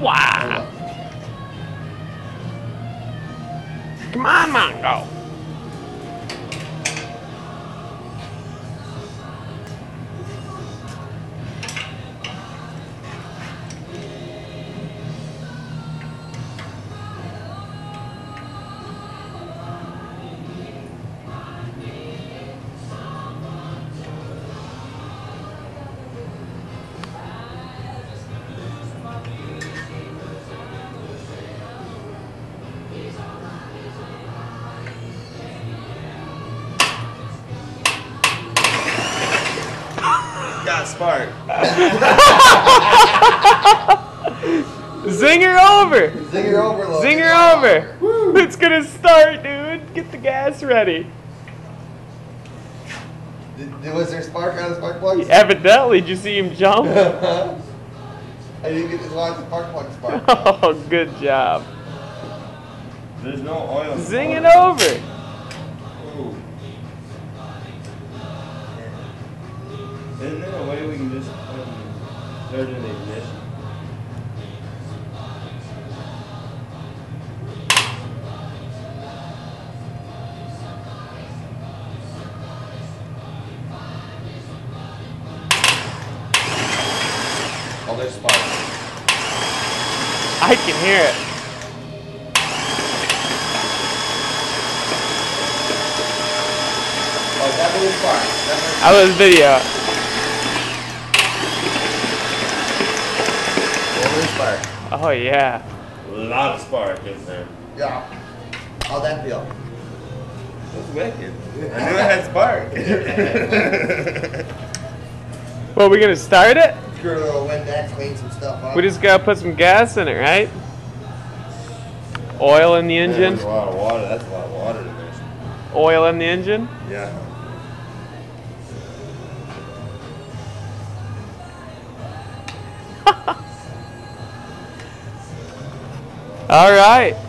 Wow. Come on, Mongo. Got spark. Zinger over. Zinger overload. Zinger over. It's gonna start, dude. Get the gas ready. Did, did- was there spark on the spark plugs? Evidently, did you see him jump? I didn't get to watch the spark plug spark. Oh, good job. There's no oil. in Zing it over. Ooh. Isn't there a way we can just um, start in the ignition? Oh, there's spark. I can hear it. Oh, definitely spark. Definitely. I was video. Oh, there's spark. Oh yeah. A lot of spark in there. Yeah. How'd that feel? That's wicked. I knew it had spark. Well, we gonna start it? Screw a little Windex, clean some stuff up. We just gotta put some gas in it, right? Oil in the engine. There's a lot of water. That's a lot of water in there. Oil in the engine. Yeah. All right.